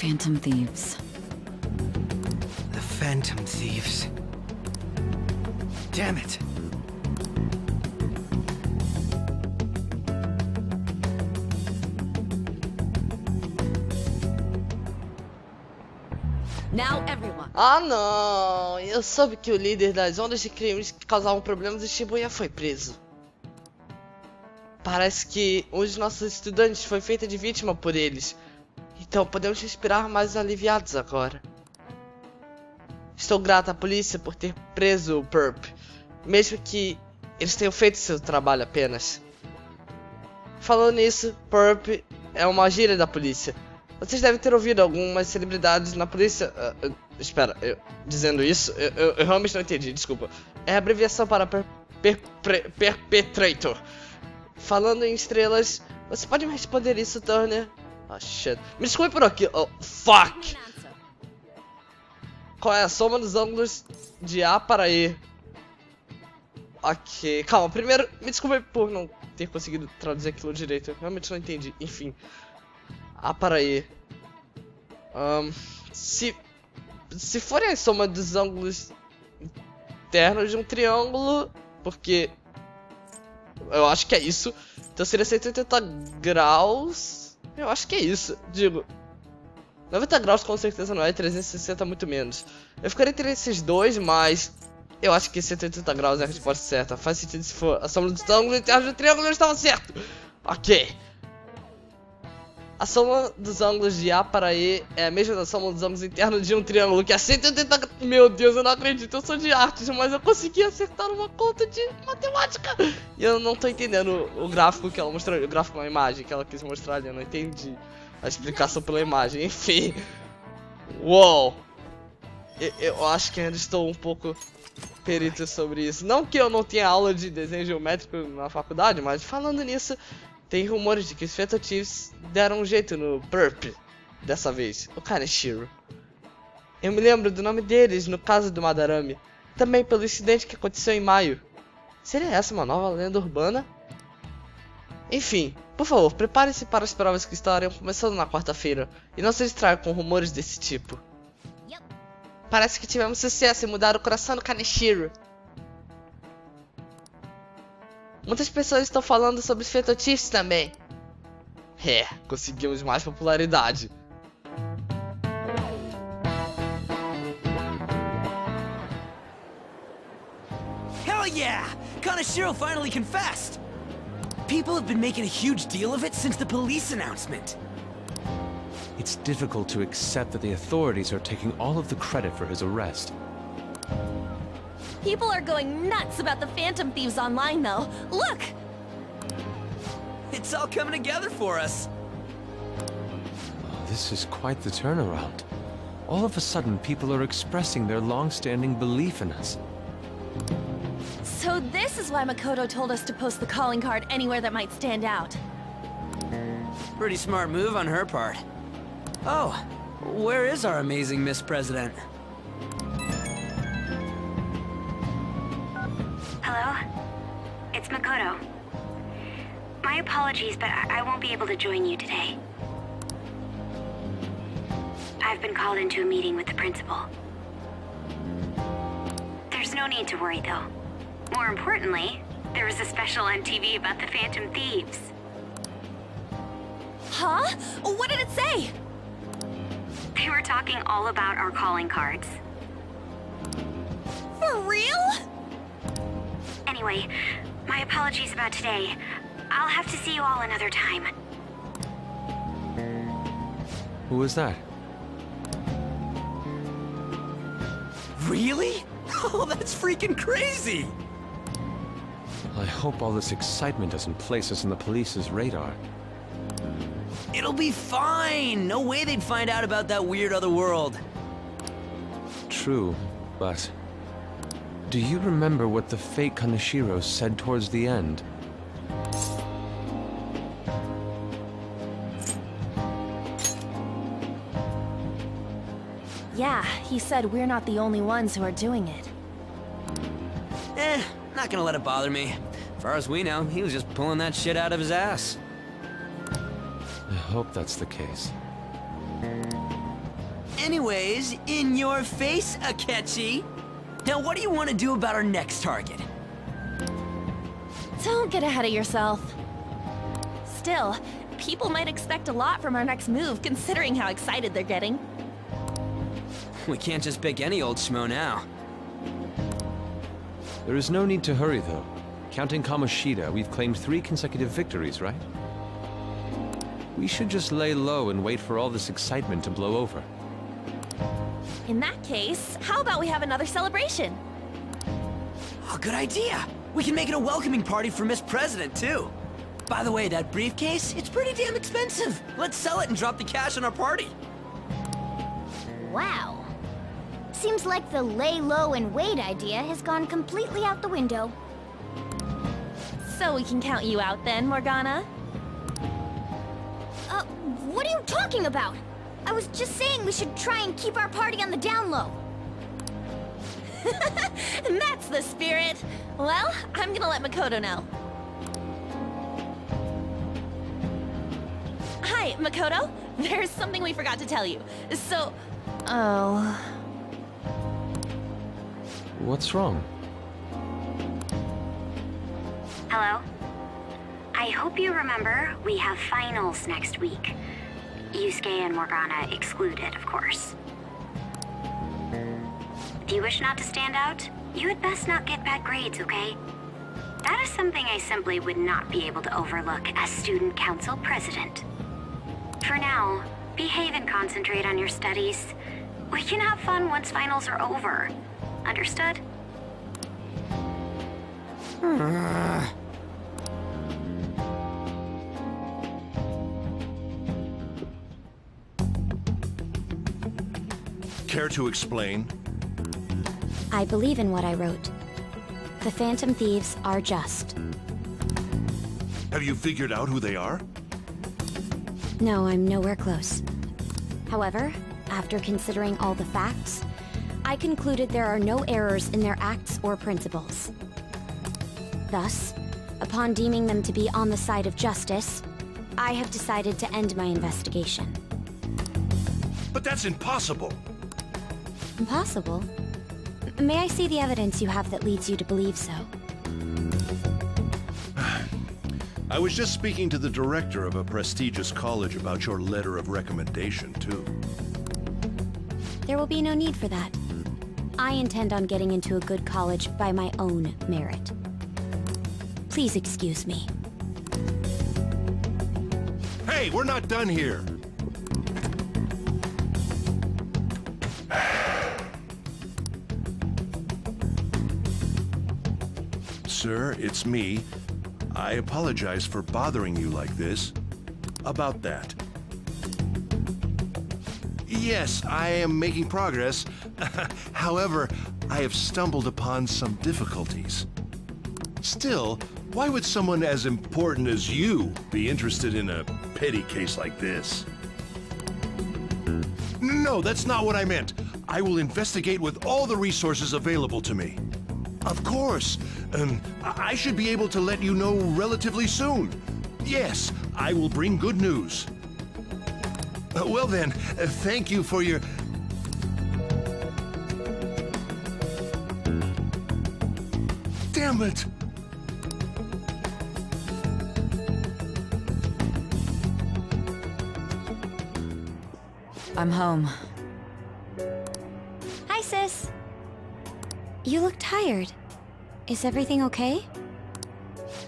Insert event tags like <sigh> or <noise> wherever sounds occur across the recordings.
Phantom Thieves. The Phantom Thieves. Damn it. Now everyone. Ah não! Eu soube que o líder das ondas de crimes que causavam problemas em Shibuya foi preso. Parece que um de nossos estudantes foi feita de vítima por eles. Então podemos respirar mais aliviados agora. Estou grata à polícia por ter preso o Perp, mesmo que eles tenham feito seu trabalho apenas. Falando nisso, Perp é uma gíria da polícia. Vocês devem ter ouvido algumas celebridades na polícia. Uh, uh, espera, eu, dizendo isso, eu, eu, eu, realmente não entendi, desculpa. É a abreviação para per, per, per, Perpetrator. Falando em estrelas, você pode me responder isso, Turner? Oh shit. Me desculpe por aqui. Oh, fuck! Qual é a soma dos ângulos de A para E? Ok, calma, primeiro, me desculpe por não ter conseguido traduzir aquilo direito. Eu realmente não entendi. Enfim. A para E. Um, se, se for a soma dos ângulos internos de um triângulo, porque eu acho que é isso. Então seria 180 graus. Eu acho que é isso. Digo, 90 graus com certeza não é, 360 muito menos. Eu ficaria entre esses dois, mas eu acho que 180 graus é a resposta certa. Faz sentido se for a soma dos ângulos internos do triângulo estava certo. Ok. A soma dos ângulos de A para E é a mesma da soma dos ângulos internos de um triângulo, que é 180 Meu Deus, eu não acredito, eu sou de artes, mas eu consegui acertar uma conta de matemática. E eu não tô entendendo o gráfico que ela mostrou, o gráfico uma imagem que ela quis mostrar ali, eu não entendi a explicação pela imagem. Enfim. Uou. Eu, eu acho que ainda estou um pouco perito sobre isso. Não que eu não tenha aula de desenho geométrico na faculdade, mas falando nisso, tem rumores de que os Phantom Thieves deram um jeito no Burp dessa vez, o Kaneshiro. Eu me lembro do nome deles no caso do Madarame, também pelo incidente que aconteceu em maio. Seria essa uma nova lenda urbana? Enfim, por favor, prepare-se para as provas que estarão começando na quarta-feira e não se distraia com rumores desse tipo. Parece que tivemos sucesso em mudar o coração do Kaneshiro. Muitas pessoas estão falando sobre os fetotifs também. É, conseguimos mais popularidade. Hell yeah! Kaneshiro finally confessed! People have been making a huge deal of it since the police announcement. It's difficult to accept that the authorities are taking all of the credit for his arrest. People are going nuts about the Phantom Thieves online, though. Look! It's all coming together for us. Oh, this is quite the turnaround. All of a sudden, people are expressing their long-standing belief in us. So this is why Makoto told us to post the calling card anywhere that might stand out. Pretty smart move on her part. Oh, where is our amazing Miss President? My apologies, but I, I won't be able to join you today. I've been called into a meeting with the principal. There's no need to worry, though. More importantly, there was a special on TV about the Phantom Thieves. Huh? What did it say? They were talking all about our calling cards. For real? Anyway, my apologies about today. I'll have to see you all another time. Who was that? Really? <laughs> Oh, that's freaking crazy! I hope all this excitement doesn't place us on the police's radar. It'll be fine! No way they'd find out about that weird other world. True, but... Do you remember what the fake Kaneshiro said towards the end? Yeah, he said we're not the only ones who are doing it. Eh, not gonna let it bother me. As far as we know, he was just pulling that shit out of his ass. I hope that's the case. Anyways, in your face, Akechi. Now, what do you want to do about our next target? Don't get ahead of yourself. Still, people might expect a lot from our next move, considering how excited they're getting. We can't just pick any old schmo now. There is no need to hurry, though. Counting Kamoshida, we've claimed three consecutive victories, right? We should just lay low and wait for all this excitement to blow over. In that case, how about we have another celebration? Oh, good idea. We can make it a welcoming party for Miss President, too. By the way, that briefcase, it's pretty damn expensive. Let's sell it and drop the cash on our party. Wow. Seems like the lay low and wait idea has gone completely out the window. So we can count you out then, Morgana? Uh, what are you talking about? I was just saying we should try and keep our party on the down low. <laughs> That's the spirit! Well, I'm gonna let Makoto know. Hi, Makoto. There's something we forgot to tell you. So... Oh... What's wrong? Hello? I hope you remember we have finals next week. Yusuke and Morgana excluded, of course. If you wish not to stand out, you had best not get bad grades, okay? That is something I simply would not be able to overlook as student council president. For now, behave and concentrate on your studies. We can have fun once finals are over. Understood? <sighs> Uh, Care to explain? I believe in what I wrote. The Phantom Thieves are just. Have you figured out who they are? No, I'm nowhere close. However, after considering all the facts, I concluded there are no errors in their acts or principles. Thus, upon deeming them to be on the side of justice, I have decided to end my investigation. But that's impossible. Impossible? May I see the evidence you have that leads you to believe so? <sighs> I was just speaking to the director of a prestigious college about your letter of recommendation, too. There will be no need for that. I intend on getting into a good college by my own merit. Please excuse me. Hey, we're not done here. Sir, it's me. I apologize for bothering you like this. About that. Yes, I am making progress. <laughs> However, I have stumbled upon some difficulties. Still, why would someone as important as you be interested in a petty case like this? No, that's not what I meant. I will investigate with all the resources available to me. Of course. Um, I I should be able to let you know relatively soon. Yes, I will bring good news. Uh, well then, uh, thank you for your... Damn it! I'm home. Hi, sis. You look tired. Is everything okay?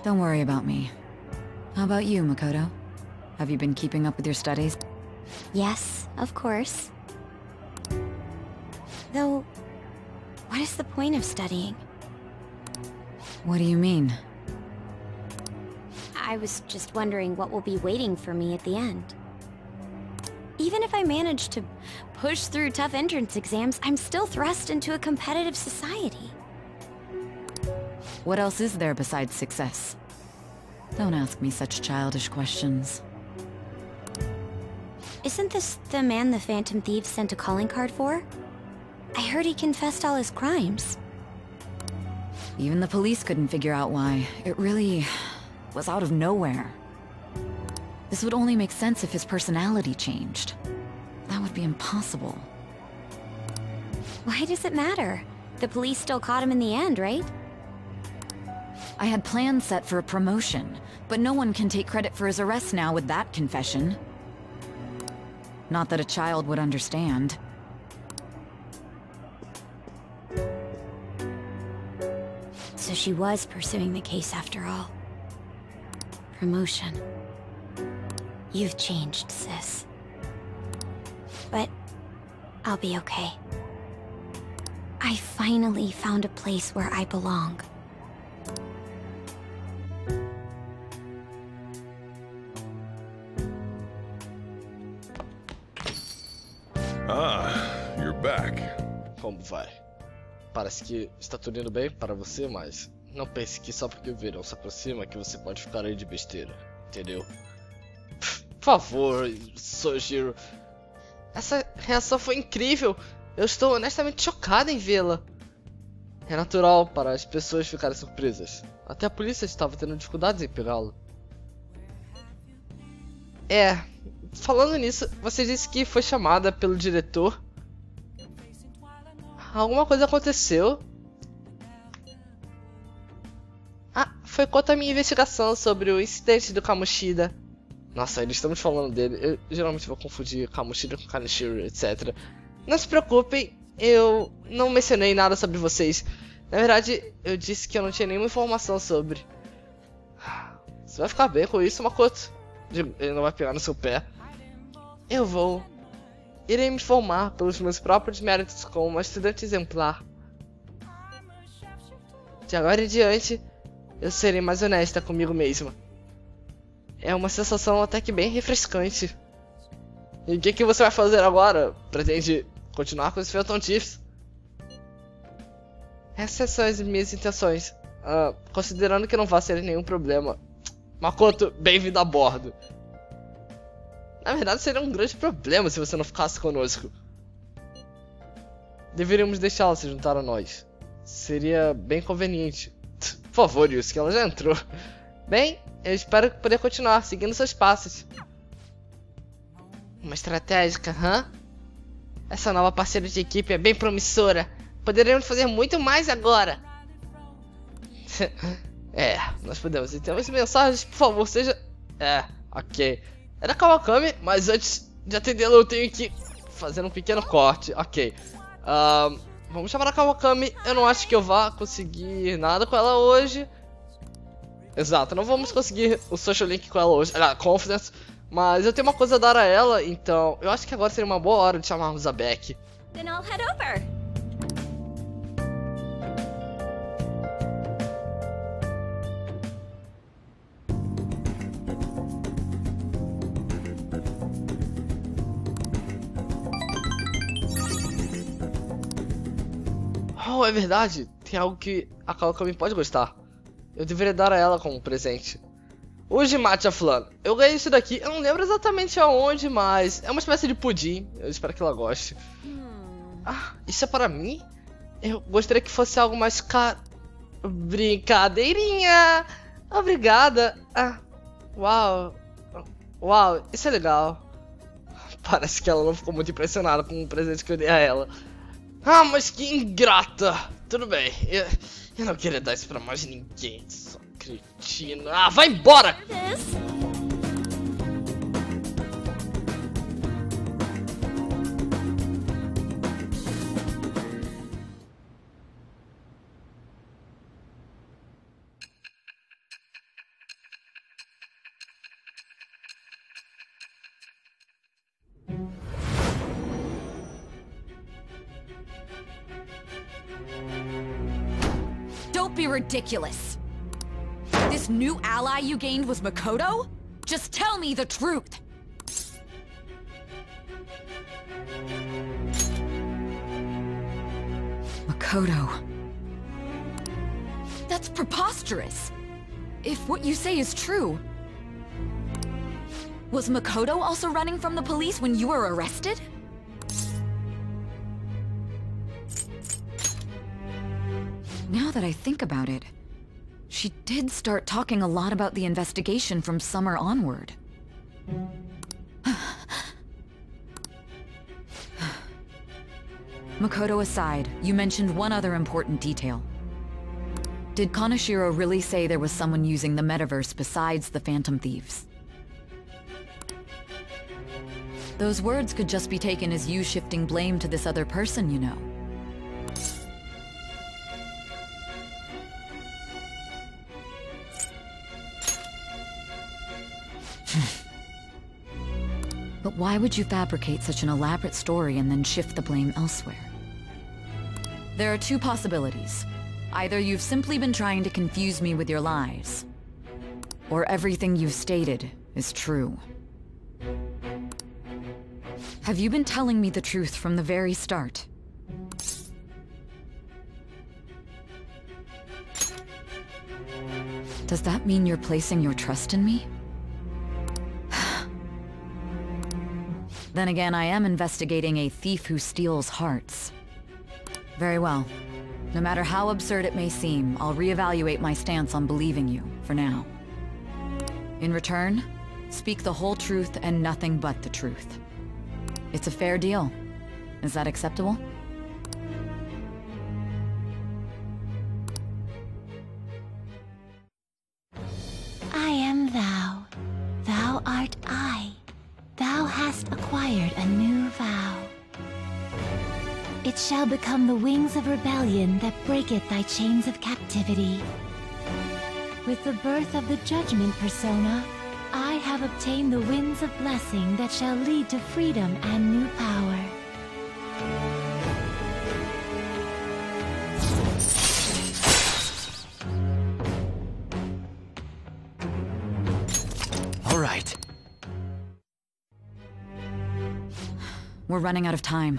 Don't worry about me. How about you, Makoto? Have you been keeping up with your studies? Yes, of course. Though, what is the point of studying? What do you mean? I was just wondering what will be waiting for me at the end. Even if I manage to push through tough entrance exams, I'm still thrust into a competitive society. What else is there besides success? Don't ask me such childish questions. Isn't this the man the Phantom Thieves sent a calling card for? I heard he confessed all his crimes. Even the police couldn't figure out why. It really was out of nowhere. This would only make sense if his personality changed. That would be impossible. Why does it matter? The police still caught him in the end, right? I had plans set for a promotion, but no one can take credit for his arrest now with that confession. Not that a child would understand. So she was pursuing the case after all. Promotion. You've changed, sis. But I'll be okay. I finally found a place where I belong. Vai? Parece que está tudo indo bem para você, mas não pense que só porque o verão se aproxima que você pode ficar aí de besteira, entendeu? Por favor, Sojiro. Essa reação foi incrível. Eu estou honestamente chocado em vê-la. É natural para as pessoas ficarem surpresas. Até a polícia estava tendo dificuldades em pegá-lo. É, falando nisso, você disse que foi chamada pelo diretor. Alguma coisa aconteceu? Ah, foi contra a minha investigação sobre o incidente do Kamoshida. Nossa, ainda estamos falando dele. Eu geralmente vou confundir Kamoshida com Kaneshiro, etc. Não se preocupem, eu não mencionei nada sobre vocês. Na verdade, eu disse que eu não tinha nenhuma informação sobre. Você vai ficar bem com isso, Makoto? Ele não vai pegar no seu pé. Eu vou. Irei me formar pelos meus próprios méritos como uma estudante exemplar. De agora em diante, eu serei mais honesta comigo mesma. É uma sensação até que bem refrescante. E o que, que você vai fazer agora? Pretende continuar com os Phantom Chiefs? Essas são as minhas intenções. Uh, considerando que não vai ser nenhum problema. Makoto, bem-vindo a bordo. Na verdade, seria um grande problema se você não ficasse conosco. Deveríamos deixá-la se juntar a nós. Seria bem conveniente. Por favor, Yusuke, ela já entrou. Bem, eu espero poder continuar seguindo seus passos. Uma estratégica, hã? Essa nova parceira de equipe é bem promissora. Poderemos fazer muito mais agora. <laughs> é, nós podemos. Então, as mensagens, por favor, seja... É, ok. Era Kawakami, mas antes de atendê-la eu tenho que fazer um pequeno corte. Ok. Vamos chamar a Kawakami. Eu não acho que eu vá conseguir nada com ela hoje. Exato, não vamos conseguir o social link com ela hoje. Ela, confidence. Mas eu tenho uma coisa a dar a ela, então eu acho que agora seria uma boa hora de chamarmos a Beck. I'll head over. Oh, é verdade. Tem algo que a Kawakami pode gostar. Eu deveria dar a ela como presente. Hoje, Matcha Flan. Eu ganhei isso daqui. Eu não lembro exatamente aonde, mas é uma espécie de pudim. Eu espero que ela goste. Ah, isso é para mim? Eu gostaria que fosse algo mais caro. Brincadeirinha! Obrigada. Ah, uau. Uau, isso é legal. Parece que ela não ficou muito impressionada com o presente que eu dei a ela. Ah, mas que ingrata! Tudo bem, eu, eu não queria dar isso pra mais ninguém, só cretina. Ah, vai embora! Be ridiculous. This new ally you gained was Makoto? Just tell me the truth. Makoto. That's preposterous. If what you say is true. Was Makoto also running from the police when you were arrested? Now that I think about it, she did start talking a lot about the investigation from summer onward. <sighs> Makoto aside, you mentioned one other important detail. Did Kaneshiro really say there was someone using the metaverse besides the Phantom Thieves? Those words could just be taken as you shifting blame to this other person, you know. Why would you fabricate such an elaborate story and then shift the blame elsewhere? There are two possibilities. Either you've simply been trying to confuse me with your lies, or everything you've stated is true. Have you been telling me the truth from the very start? Does that mean you're placing your trust in me? Then again, I am investigating a thief who steals hearts. Very well. No matter how absurd it may seem, I'll reevaluate my stance on believing you, for now. In return, speak the whole truth and nothing but the truth. It's a fair deal. Is that acceptable? Become the wings of rebellion that breaketh thy chains of captivity. With the birth of the judgment persona, I have obtained the winds of blessing that shall lead to freedom and new power. All right. We're running out of time.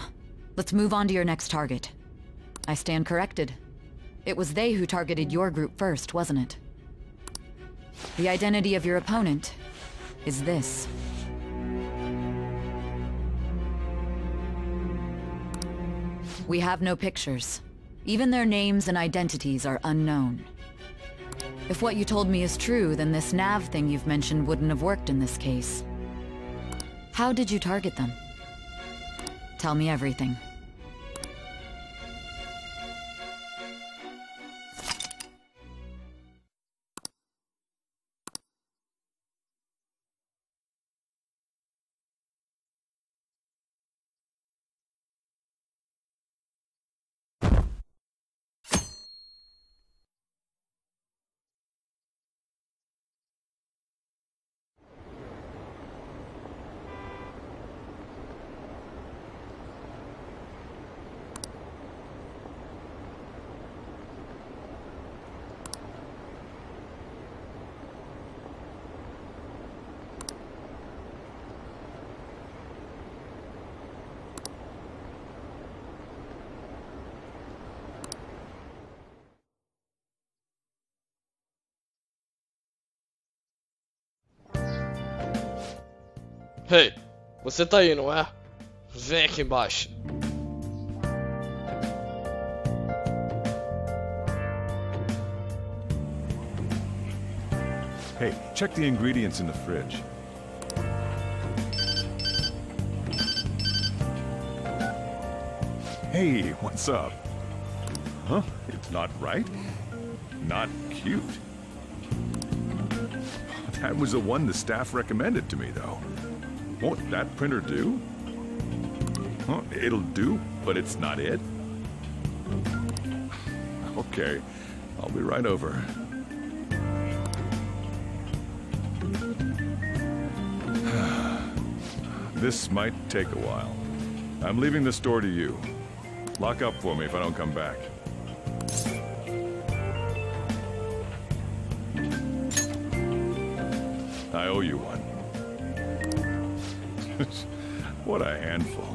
Let's move on to your next target. I stand corrected. It was they who targeted your group first, wasn't it? The identity of your opponent is this. We have no pictures. Even their names and identities are unknown. If what you told me is true, then this nav thing you've mentioned wouldn't have worked in this case. How did you target them? Tell me everything. Hey, você tá aí, não é? Vem aqui embaixo. Hey, check the ingredients in the fridge. Hey, what's up? Huh? It's not right? Not cute. That was the one the staff recommended to me, though. Won't that printer do? Huh, it'll do, but it's not it? Okay, I'll be right over. <sighs> This might take a while. I'm leaving the store to you. Lock up for me if I don't come back. I owe you one. What a handful.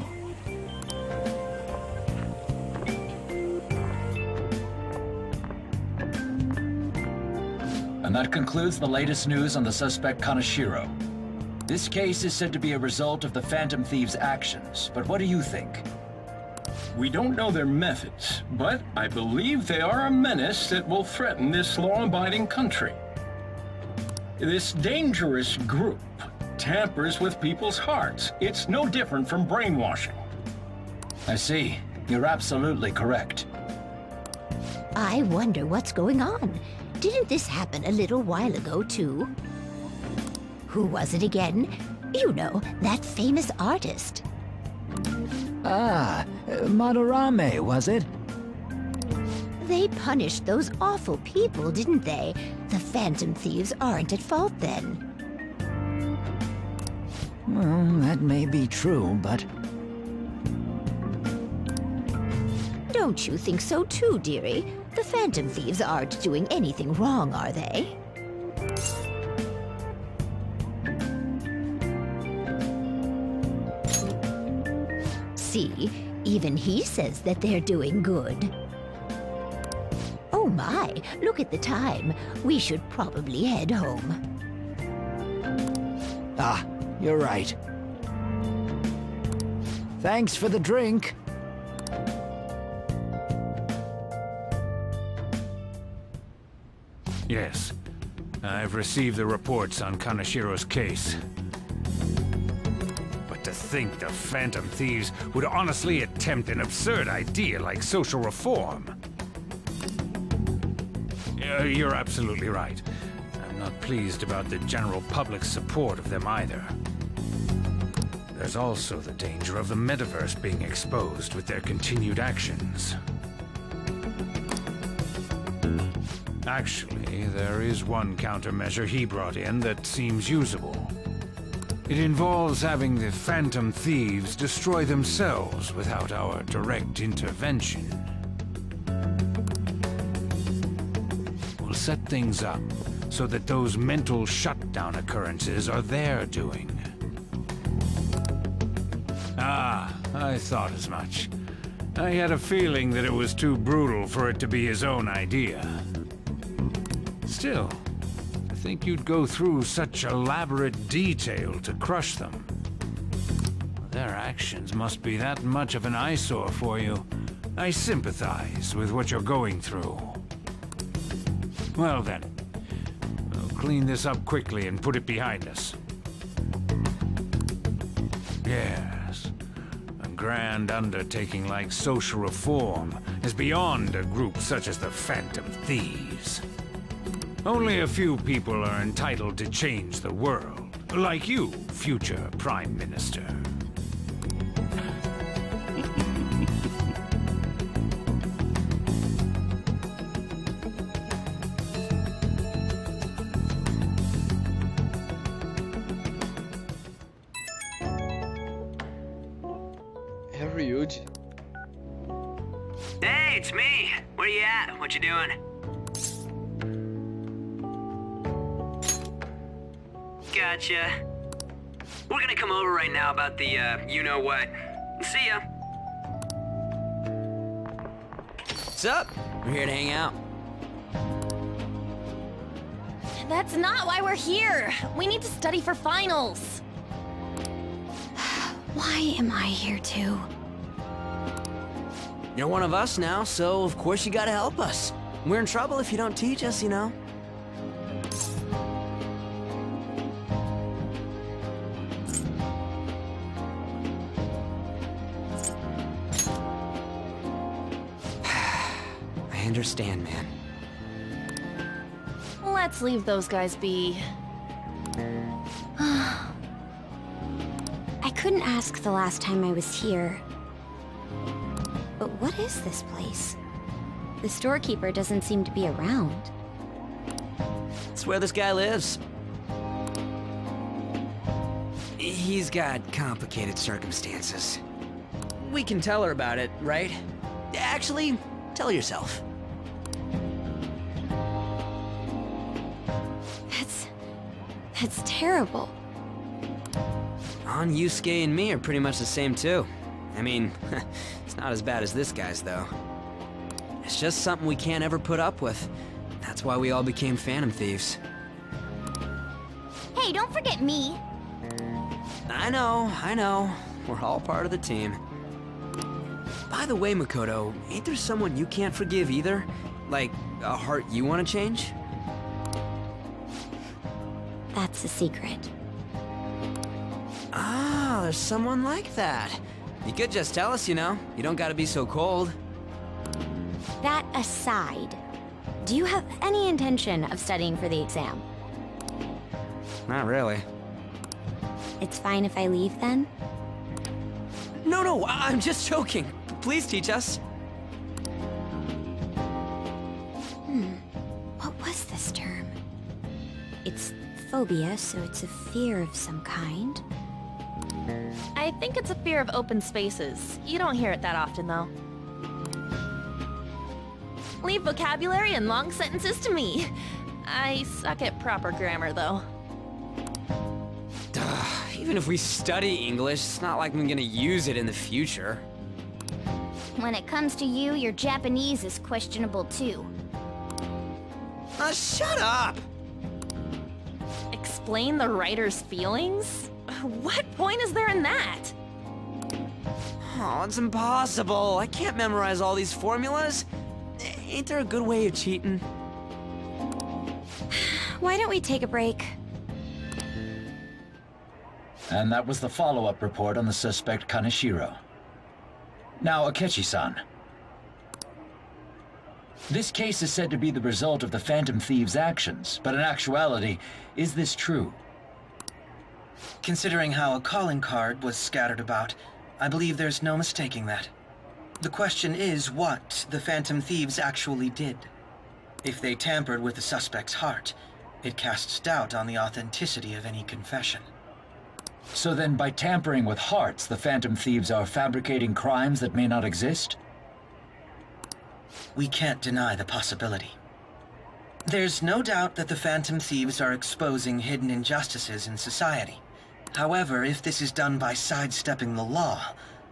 And that concludes the latest news on the suspect Kaneshiro. This case is said to be a result of the Phantom Thieves' actions, but what do you think? We don't know their methods, but I believe they are a menace that will threaten this law-abiding country. This dangerous group tampers with people's hearts. It's no different from brainwashing. I see. You're absolutely correct. I wonder what's going on. Didn't this happen a little while ago, too? Who was it again? You know, that famous artist. Ah, Madarame, was it? They punished those awful people, didn't they? The Phantom Thieves aren't at fault then. Well, that may be true, but... Don't you think so too, dearie? The Phantom Thieves aren't doing anything wrong, are they? See, even he says that they're doing good. Oh my, look at the time. We should probably head home. Ah, you're right. Thanks for the drink. Yes. I've received the reports on Kaneshiro's case. But to think the Phantom Thieves would honestly attempt an absurd idea like social reform. Uh, you're absolutely right. I'm not pleased about the general public's support of them either. There's also the danger of the metaverse being exposed with their continued actions. Actually, there is one countermeasure he brought in that seems usable. It involves having the Phantom Thieves destroy themselves without our direct intervention. We'll set things up so that those mental shutdown occurrences are their doing. I thought as much. I had a feeling that it was too brutal for it to be his own idea. Still, I think you'd go through such elaborate detail to crush them. Their actions must be that much of an eyesore for you. I sympathize with what you're going through. Well then, we'll clean this up quickly and put it behind us. Grand undertaking like social reform is beyond a group such as the Phantom Thieves. Only a few people are entitled to change the world. Like you, future Prime Minister. Now about the, uh, you-know-what. See ya. What's up? We're here to hang out. That's not why we're here. We need to study for finals. <sighs> Why am I here too? You're one of us now, so of course you gotta help us. We're in trouble if you don't teach us, you know. Understand, man. Let's leave those guys be. <sighs> I couldn't ask the last time I was here. But what is this place? The storekeeper doesn't seem to be around. It's where this guy lives. He's got complicated circumstances. We can tell her about it, right? Actually, tell yourself. That's terrible. On Yusuke and me are pretty much the same too. I mean, <laughs> it's not as bad as this guy's though. It's just something we can't ever put up with. That's why we all became Phantom Thieves. Hey, don't forget me. I know, I know. We're all part of the team. By the way, Makoto, ain't there someone you can't forgive either? Like, a heart you want to change? That's a secret. Ah, there's someone like that. You could just tell us, you know. You don't gotta be so cold. That aside, do you have any intention of studying for the exam? Not really. It's fine if I leave then? No, no, I'm just joking. Please teach us. Hmm. What was this term? It's phobia, so it's a fear of some kind. I think it's a fear of open spaces. You don't hear it that often, though. Leave vocabulary and long sentences to me. I suck at proper grammar, though. Duh, Even if we study English, it's not like I'm gonna use it in the future. When it comes to you, your Japanese is questionable too. Uh, shut up! Explain the writer's feelings? What point is there in that? Oh, it's impossible. I can't memorize all these formulas. Ain't there a good way of cheating? <sighs> Why don't we take a break? And that was the follow-up report on the suspect Kaneshiro. Now, Akechi-san. This case is said to be the result of the Phantom Thieves' actions, but in actuality, is this true? Considering how a calling card was scattered about, I believe there's no mistaking that. The question is what the Phantom Thieves actually did. If they tampered with the suspect's heart, it casts doubt on the authenticity of any confession. So then, by tampering with hearts, the Phantom Thieves are fabricating crimes that may not exist? We can't deny the possibility. There's no doubt that the Phantom Thieves are exposing hidden injustices in society. However, if this is done by sidestepping the law,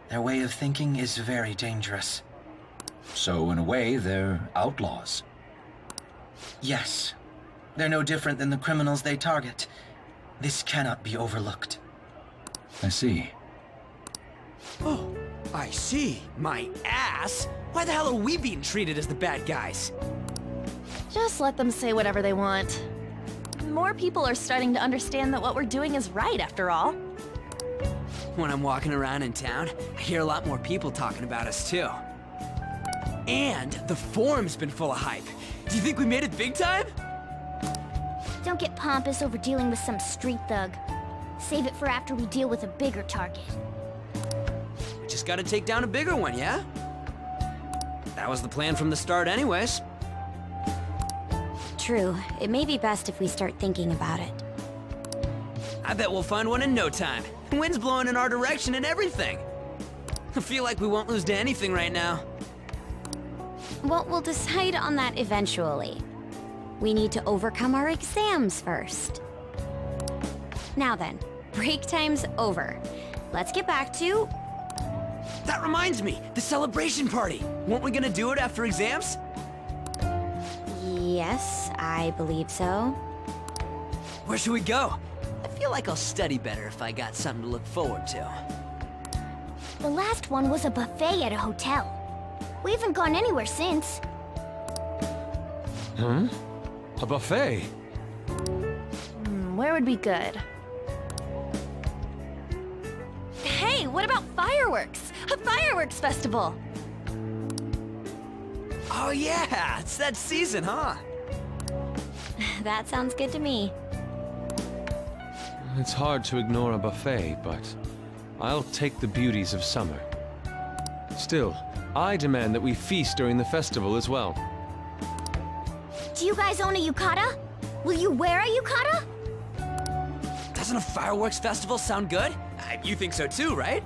their way of thinking is very dangerous. So, in a way, they're outlaws. Yes. They're no different than the criminals they target. This cannot be overlooked. I see. Oh, I see. My ass? Why the hell are we being treated as the bad guys? Just let them say whatever they want. More people are starting to understand that what we're doing is right, after all. When I'm walking around in town, I hear a lot more people talking about us, too. And the forum's been full of hype. Do you think we made it big time? Don't get pompous over dealing with some street thug. Save it for after we deal with a bigger target. Just gotta take down a bigger one, yeah? That was the plan from the start anyways. True. It may be best if we start thinking about it. I bet we'll find one in no time. Wind's blowing in our direction and everything. I feel like we won't lose to anything right now. Well, we'll decide on that eventually. We need to overcome our exams first. Now then, break time's over. Let's get back to... That reminds me, the celebration party. Weren't we gonna do it after exams? Yes, I believe so. Where should we go? I feel like I'll study better if I got something to look forward to. The last one was a buffet at a hotel. We haven't gone anywhere since. Hmm? A buffet? Hmm, where would be good? Hey, what about fireworks? A fireworks festival! Oh yeah, it's that season, huh? <sighs> that sounds good to me. It's hard to ignore a buffet, but I'll take the beauties of summer. Still, I demand that we feast during the festival as well. Do you guys own a yukata? Will you wear a yukata? Doesn't a fireworks festival sound good? Uh, You think so too, right?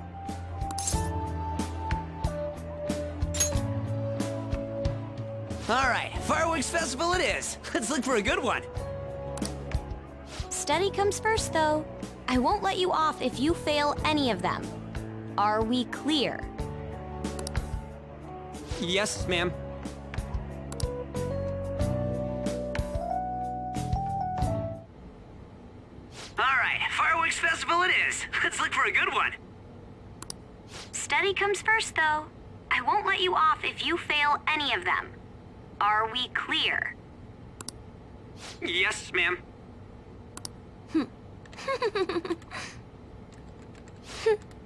Fireworks festival it is. <laughs> Let's look for a good one. Study comes first, though. I won't let you off if you fail any of them. Are we clear? Yes, ma'am. All right, fireworks festival it is. <laughs> Let's look for a good one. Study comes first, though. I won't let you off if you fail any of them. Are we clear? Yes, ma'am. <laughs>